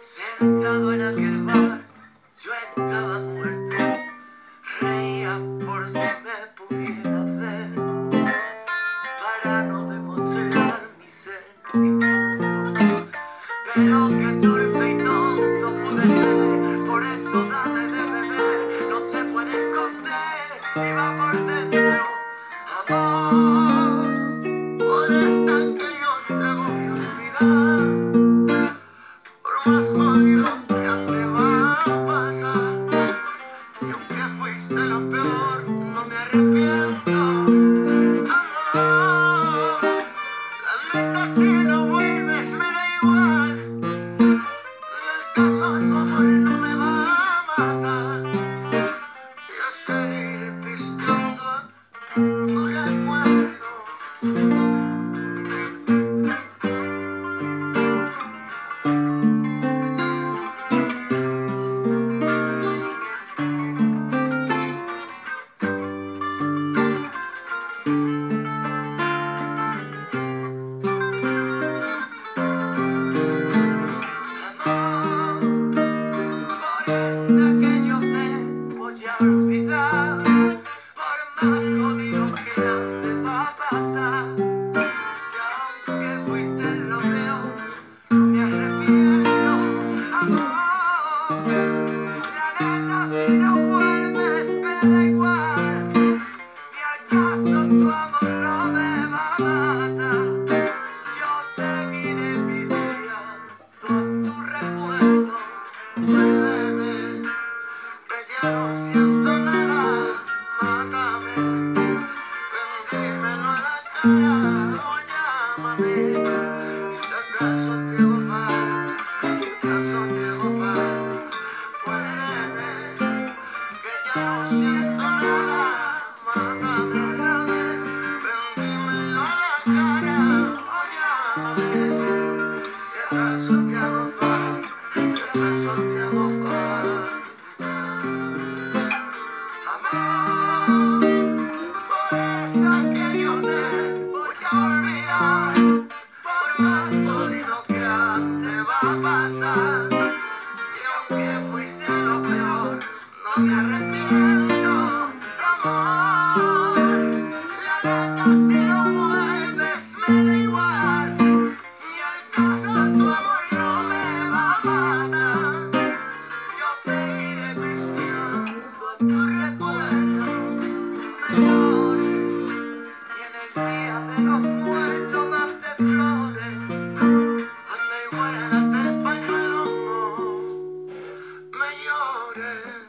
sentado en aquel bar. Yo estaba muerto, reía por si me pudiera ver para no demostrar mi sentimiento. Pero que torpe y tonto pude ser, por eso dame de beber. No se puede esconder si va por dentro, amor. más jodido que te va a pasar. Y aunque fuiste lo peor, no me arrepiento. Amor, la linda si no que yo te voy a hablar. no siento nada, mátame, vendímelo a la cara o llámame. Por más podido que antes va a pasar, yo aunque fuiste lo peor, no me. maggiore